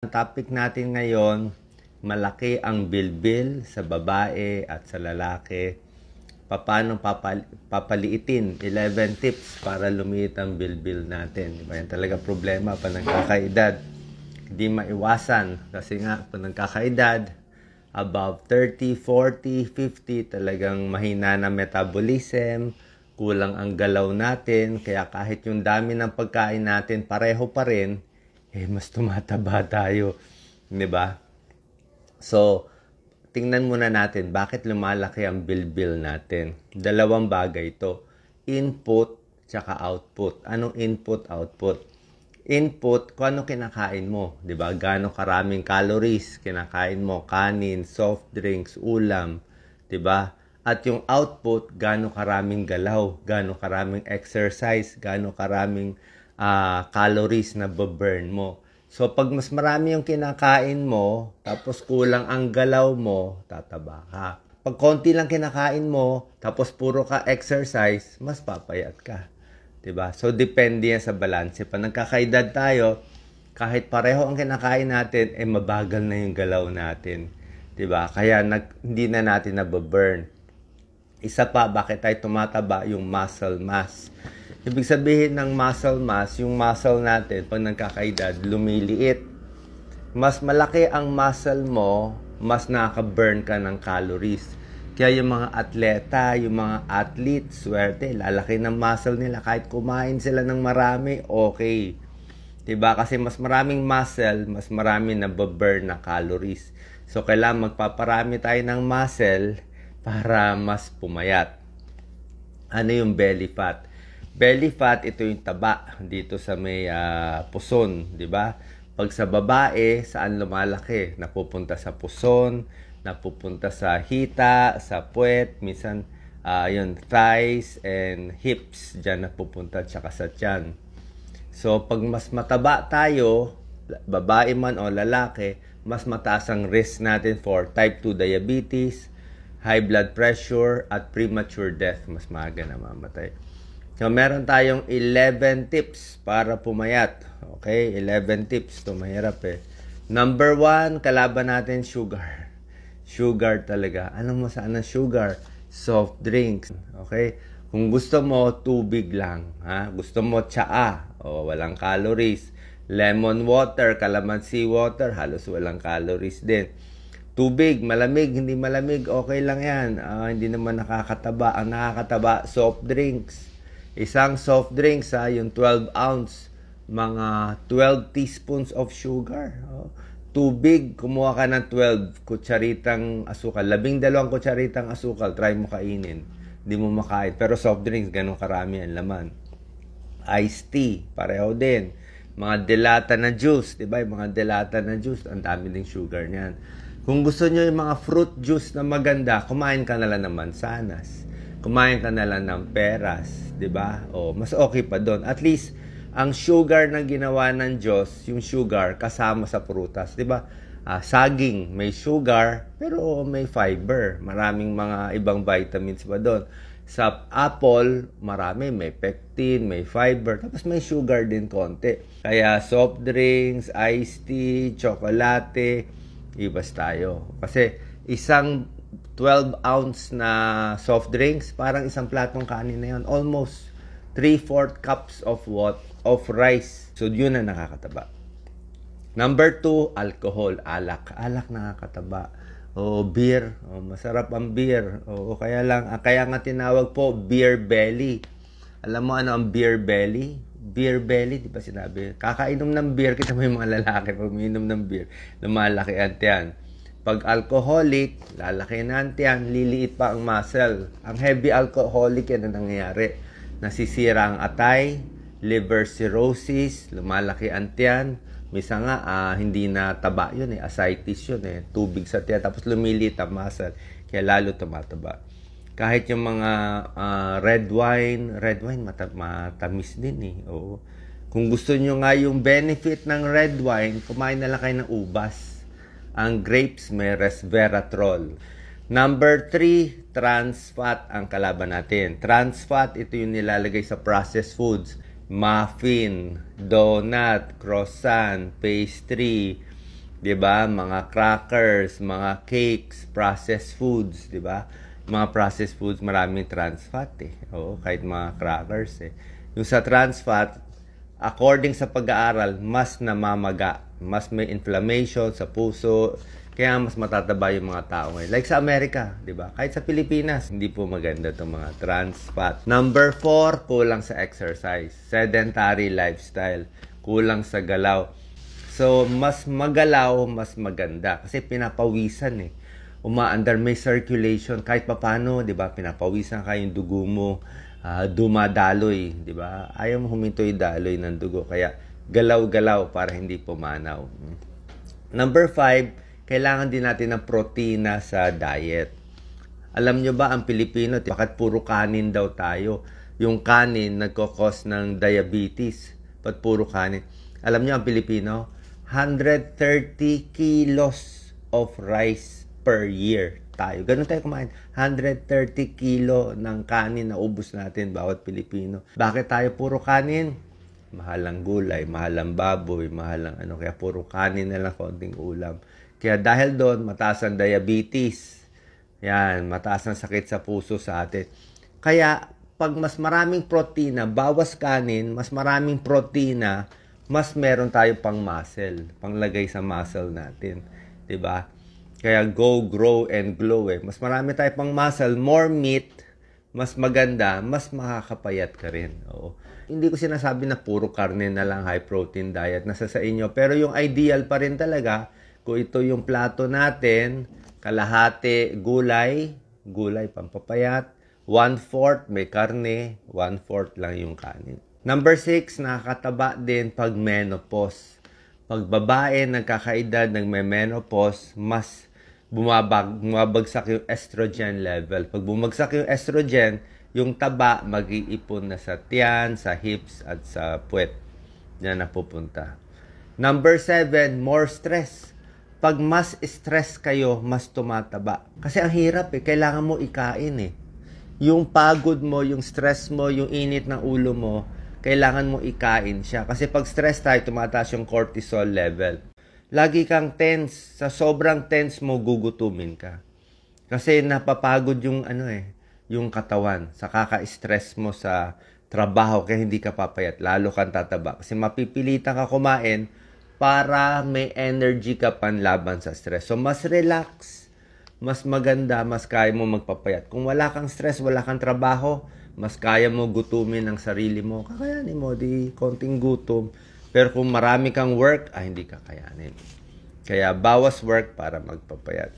Ang topic natin ngayon, malaki ang bilbil sa babae at sa lalaki. Paano papal- papaliitin? 11 tips para lumiit ang bilbil natin. Diba? Yan talaga problema pa nagkakaedad. Hindi maiwasan kasi nga pa nagkakaedad, above 30, 40, 50, talagang mahina na metabolism, kulang ang galaw natin, kaya kahit yung dami ng pagkain natin pareho pa rin, eh mas tumataba tayo, 'di ba? So, tingnan muna natin bakit lumalaki ang bilbil natin. Dalawang bagay ito, input tsaka output. Anong input, output? Input, kung ano kinakain mo, 'di ba? Gaano karaming calories kinakain mo, kanin, soft drinks, ulam, 'di ba? At yung output, gaano karaming galaw, gaano karaming exercise, gaano karaming uh, calories na burn mo. So, pag mas marami yung kinakain mo, tapos kulang ang galaw mo, tataba ka. Pag konti lang kinakain mo, tapos puro ka exercise, mas papayat ka. 'Di ba? So, depende yan sa balance. Pag nagkakaedad tayo, kahit pareho ang kinakain natin, eh mabagal na yung galaw natin. 'Di ba? Kaya nag, hindi na natin nababurn. Isa pa, bakit tayo tumataba? Yung muscle mass. Ibig sabihin ng muscle mass, yung muscle natin, pag nagkakaedad, lumiliit. Mas malaki ang muscle mo, mas nakaka-burn ka ng calories. Kaya yung mga atleta, yung mga athlete, swerte, lalaki ng muscle nila. Kahit kumain sila ng marami, okay. Diba? Kasi mas maraming muscle, mas marami na burn na calories. So, kailangan magpaparami tayo ng muscle para mas pumayat. Ano yung belly fat? Belly fat, ito yung taba dito sa may uh, puson, di ba? Pag sa babae, saan lumalaki? Napupunta sa puson, napupunta sa hita, sa puwet, minsan uh, yun, thighs and hips, dyan napupunta, tsaka sa tiyan. So, pag mas mataba tayo, babae man o lalaki, mas mataas ang risk natin for type 2 diabetes, high blood pressure, at premature death. Mas maaga na mamatay. So, meron tayong 11 tips para pumayat. Okay? 11 tips. Ito mahirap eh. Number 1, kalaban natin sugar. Sugar talaga. Ano mo saan ang sugar? Soft drinks. Okay? Kung gusto mo, tubig lang. Ha? Gusto mo, tsaa. O, walang calories. Lemon water, calamansi water, halos walang calories din. Tubig, malamig, hindi malamig, okay lang yan. Uh, hindi naman nakakataba. Ang nakakataba, soft drinks Isang soft drinks ha, yung 12 ounce, mga 12 teaspoons of sugar. Oh. Tubig, kumuha ka ng 12 kutsaritang asukal. Labing dalawang kutsaritang asukal, try mo kainin. Hindi mo makain. Pero soft drinks, ganun karami ang laman. Iced tea, pareho din. Mga delata na juice, di ba? Mga delata na juice, ang dami ding sugar niyan. Kung gusto niyo yung mga fruit juice na maganda, kumain ka na lang ng mansanas kumain ka na lang ng peras, 'di ba? O mas okay pa doon. At least ang sugar na ginawa ng Diyos, yung sugar kasama sa prutas, 'di ba? Uh, saging, may sugar, pero may fiber. Maraming mga ibang vitamins pa doon. Sa apple, marami. May pectin, may fiber. Tapos may sugar din konti. Kaya soft drinks, iced tea, chocolate, ibas tayo. Kasi isang 12 ounce na soft drinks, parang isang platong kanin na yun. Almost 3-4 cups of what of rice. So, yun na nakakataba. Number 2, alcohol, alak. Alak nakakataba. O beer, o, masarap ang beer. O, kaya lang, ah, kaya nga tinawag po beer belly. Alam mo ano ang beer belly? Beer belly, di ba sinabi? Kakainom ng beer, kita mo yung mga lalaki pag uminom ng beer, lumalaki ang tiyan. Pag alcoholic, lalaki na ang tiyan, liliit pa ang muscle. Ang heavy alcoholic, yan ang nangyayari. Nasisira ang atay, liver cirrhosis, lumalaki ang tiyan. Misa nga, uh, hindi na taba yun eh, ascites yun eh, tubig sa tiyan. Tapos lumiliit ang muscle, kaya lalo tumataba. Kahit yung mga uh, red wine, red wine mata- matamis din eh. Oo. Kung gusto nyo nga yung benefit ng red wine, kumain na lang kayo ng ubas ang grapes may resveratrol. Number 3, trans fat ang kalaban natin. Trans fat, ito yung nilalagay sa processed foods. Muffin, donut, croissant, pastry, 'di ba? Mga crackers, mga cakes, processed foods, 'di ba? Mga processed foods maraming trans fat eh. Oo, kahit mga crackers eh. Yung sa trans fat, according sa pag-aaral, mas namamaga, mas may inflammation sa puso, kaya mas matataba yung mga tao ngayon. Like sa Amerika, di ba? Kahit sa Pilipinas, hindi po maganda itong mga trans fat. Number four, kulang sa exercise. Sedentary lifestyle. Kulang sa galaw. So, mas magalaw, mas maganda. Kasi pinapawisan eh. Umaandar, may circulation. Kahit papano, di ba? Pinapawisan ka yung dugo mo. Uh, dumadaloy, di ba? Ayaw mo huminto yung daloy ng dugo. Kaya, galaw-galaw para hindi pumanaw. Number five, kailangan din natin ng protina sa diet. Alam nyo ba, ang Pilipino, bakit puro kanin daw tayo? Yung kanin, nagkakos ng diabetes. Ba't puro kanin? Alam nyo, ang Pilipino, 130 kilos of rice per year tayo. Ganun tayo kumain. 130 kilo ng kanin na ubus natin bawat Pilipino. Bakit tayo puro kanin? Mahal ang gulay, mahal ang baboy, mahal ang ano. Kaya puro kanin na lang konting ulam. Kaya dahil doon, mataas ang diabetes. Yan, mataas ang sakit sa puso sa atin. Kaya, pag mas maraming protina, bawas kanin, mas maraming protina, mas meron tayo pang muscle, panglagay sa muscle natin. 'Di ba? Kaya go, grow, and glow eh. Mas marami tayo pang muscle, more meat, mas maganda, mas makakapayat ka rin. Oo. Hindi ko sinasabi na puro karne na lang, high protein diet, nasa sa inyo. Pero yung ideal pa rin talaga, kung ito yung plato natin, kalahati gulay, gulay pampapayat, one-fourth may karne, one-fourth lang yung kanin. Number six, nakakataba din pag menopause. Pag babae nagkakaedad ng may menopause, mas bumabag, bumabagsak yung estrogen level. Pag bumagsak yung estrogen, yung taba mag-iipon na sa tiyan, sa hips, at sa puwet. Na pupunta. Number seven, more stress. Pag mas stress kayo, mas tumataba. Kasi ang hirap eh, kailangan mo ikain eh. Yung pagod mo, yung stress mo, yung init ng ulo mo, kailangan mo ikain siya. Kasi pag stress tayo, tumataas yung cortisol level. Lagi kang tense. Sa sobrang tense mo, gugutumin ka. Kasi napapagod yung ano eh, yung katawan sa kaka-stress mo sa trabaho kaya hindi ka papayat. Lalo kang tataba. Kasi mapipilitan ka kumain para may energy ka panlaban sa stress. So, mas relax, mas maganda, mas kaya mo magpapayat. Kung wala kang stress, wala kang trabaho, mas kaya mo gutumin ang sarili mo, kakayanin mo, di konting gutom. Pero kung marami kang work, ah, hindi kakayanin. Kaya bawas work para magpapayat.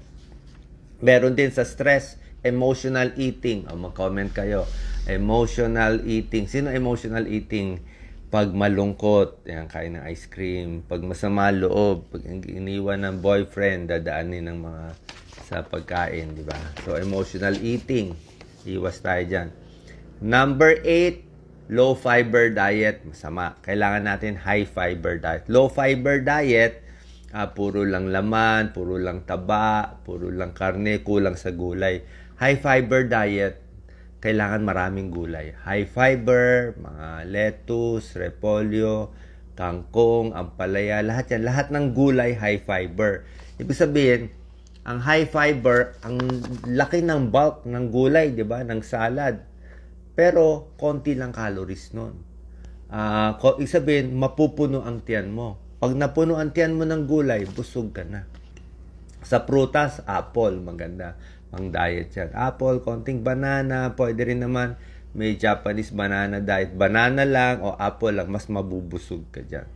Meron din sa stress, emotional eating. O, mag-comment kayo. Emotional eating. Sino emotional eating? Pag malungkot, yan, kain ng ice cream. Pag masama loob, pag iniwan ng boyfriend, dadaanin ng mga sa pagkain, di ba? So, emotional eating. Iwas tayo dyan. Number 8, low fiber diet. Masama. Kailangan natin high fiber diet. Low fiber diet, uh, puro lang laman, puro lang taba, puro lang karne, kulang sa gulay. High fiber diet, kailangan maraming gulay. High fiber, mga lettuce, repolyo, kangkong, ampalaya, lahat yan. Lahat ng gulay, high fiber. Ibig sabihin, ang high fiber, ang laki ng bulk ng gulay, di ba? Ng salad pero, konti lang calories nun. Uh, ibig sabihin, mapupuno ang tiyan mo. Pag napuno ang tiyan mo ng gulay, busog ka na. Sa prutas, apple, maganda. Pang diet yan. Apple, konting banana, pwede rin naman may Japanese banana diet. Banana lang o apple lang, mas mabubusog ka dyan.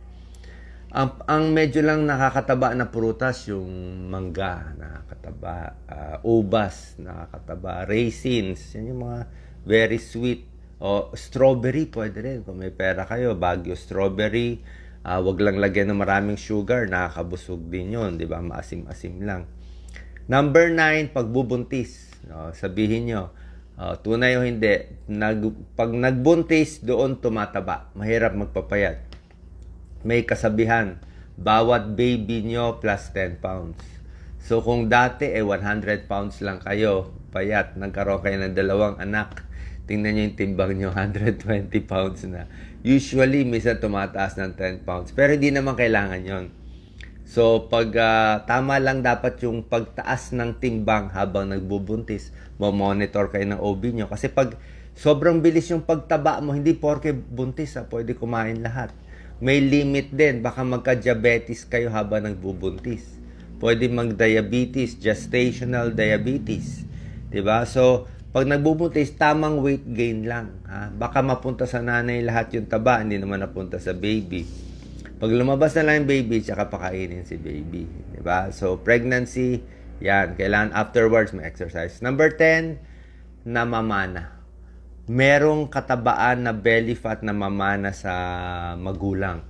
Ang, ang medyo lang nakakataba na prutas, yung mangga, nakakataba. Uh, ubas, nakakataba. Raisins, yan yung mga very sweet. O strawberry, pwede rin. Kung may pera kayo, Baguio strawberry. Uh, wag lang lagyan ng maraming sugar, nakakabusog din yon di ba? Maasim-asim lang. Number 9, pagbubuntis. No, sabihin nyo, uh, tunay o hindi, nag, pag nagbuntis, doon tumataba. Mahirap magpapayat. May kasabihan, bawat baby nyo plus 10 pounds. So kung dati eh 100 pounds lang kayo, payat, nagkaroon kayo ng dalawang anak, tingnan nyo yung timbang nyo, 120 pounds na. Usually, misa tumataas ng 10 pounds. Pero hindi naman kailangan yon So, pag ah, tama lang dapat yung pagtaas ng timbang habang nagbubuntis, mo-monitor kayo ng OB nyo. Kasi pag sobrang bilis yung pagtaba mo, hindi porke buntis, ah, pwede kumain lahat. May limit din, baka magka-diabetes kayo habang nagbubuntis. Pwede mag-diabetes, gestational diabetes. 'Di ba? So, pag nagbubuntis, tamang weight gain lang. Ha? Baka mapunta sa nanay lahat yung taba, hindi naman napunta sa baby. Pag lumabas na lang yung baby, tsaka pakainin si baby. ba? So, pregnancy, yan. Kailangan afterwards may exercise. Number 10, namamana. Merong katabaan na belly fat na mamana sa magulang.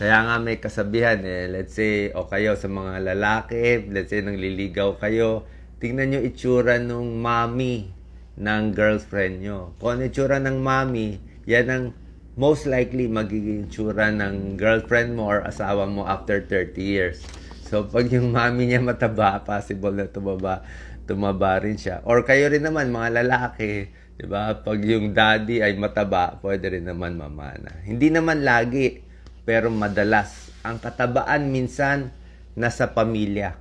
Kaya nga may kasabihan eh, let's say, o kayo sa mga lalaki, let's say nangliligaw kayo, tingnan nyo itsura nung mommy ng girlfriend nyo. Kung ano itsura ng mommy, yan ang most likely magiging itsura ng girlfriend mo or asawa mo after 30 years. So, pag yung mommy niya mataba, possible na tumaba, tumaba rin siya. Or kayo rin naman, mga lalaki, di ba? Pag yung daddy ay mataba, pwede rin naman mamana. Hindi naman lagi, pero madalas. Ang katabaan minsan nasa pamilya.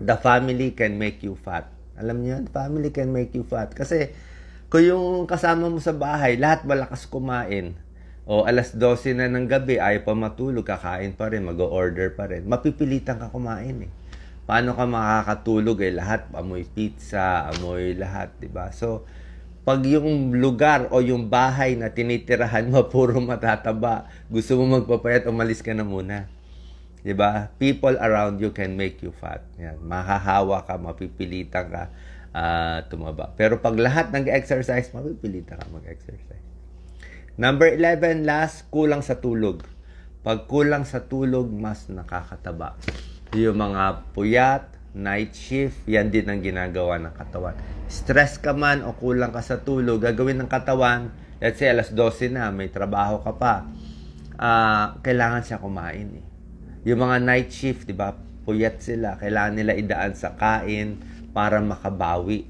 The family can make you fat. Alam niyo yan? Family can make you fat. Kasi kung yung kasama mo sa bahay, lahat malakas kumain. O alas 12 na ng gabi, ayaw pa matulog, kakain pa rin, mag-order pa rin. Mapipilitan ka kumain eh. Paano ka makakatulog eh? Lahat, amoy pizza, amoy lahat, di ba? So, pag yung lugar o yung bahay na tinitirahan mo puro matataba, gusto mo magpapayat, umalis ka na muna. 'Di ba? People around you can make you fat. Yan, mahahawa ka, mapipilitan ka uh, tumaba. Pero pag lahat nag-exercise, mapipilitan ka mag-exercise. Number 11, last, kulang sa tulog. Pag kulang sa tulog, mas nakakataba. Yung mga puyat, night shift, yan din ang ginagawa ng katawan. Stress ka man o kulang ka sa tulog, gagawin ng katawan, let's say alas 12 na, may trabaho ka pa, uh, kailangan siya kumain eh. Yung mga night shift, di ba, puyat sila, kailangan nila idaan sa kain para makabawi.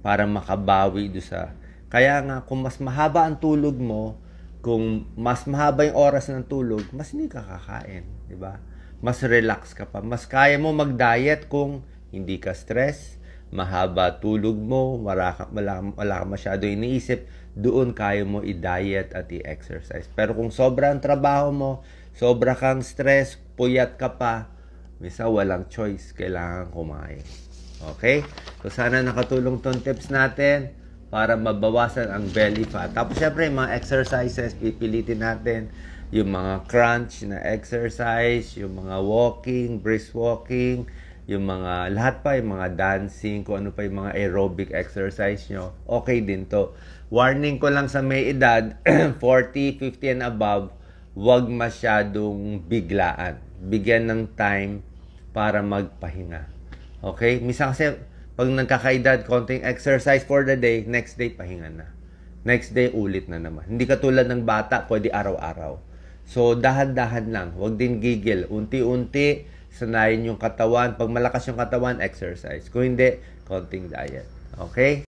Para makabawi do sa... Kaya nga, kung mas mahaba ang tulog mo, kung mas mahaba yung oras ng tulog, mas hindi ka kakain, di ba? Mas relax ka pa. Mas kaya mo mag-diet kung hindi ka stress, mahaba tulog mo, wala ka, wala, wala ka masyado iniisip, doon kaya mo i-diet at i-exercise. Pero kung sobrang trabaho mo, sobra kang stress, puyat ka pa, misa walang choice, kailangan kumain. Okay? So sana nakatulong tong tips natin para mabawasan ang belly fat. Tapos syempre, mga exercises, pipilitin natin yung mga crunch na exercise, yung mga walking, brisk walking, yung mga, lahat pa, yung mga dancing, kung ano pa yung mga aerobic exercise nyo, okay din to. Warning ko lang sa may edad, 40, 50 and above, wag masyadong biglaan. Bigyan ng time para magpahinga. Okay? Misa kasi, pag nagkakaedad, konting exercise for the day, next day, pahinga na. Next day, ulit na naman. Hindi katulad ng bata, pwede araw-araw. So, dahan-dahan lang. Huwag din gigil. Unti-unti, sanayin yung katawan. Pag malakas yung katawan, exercise. Kung hindi, konting diet. Okay?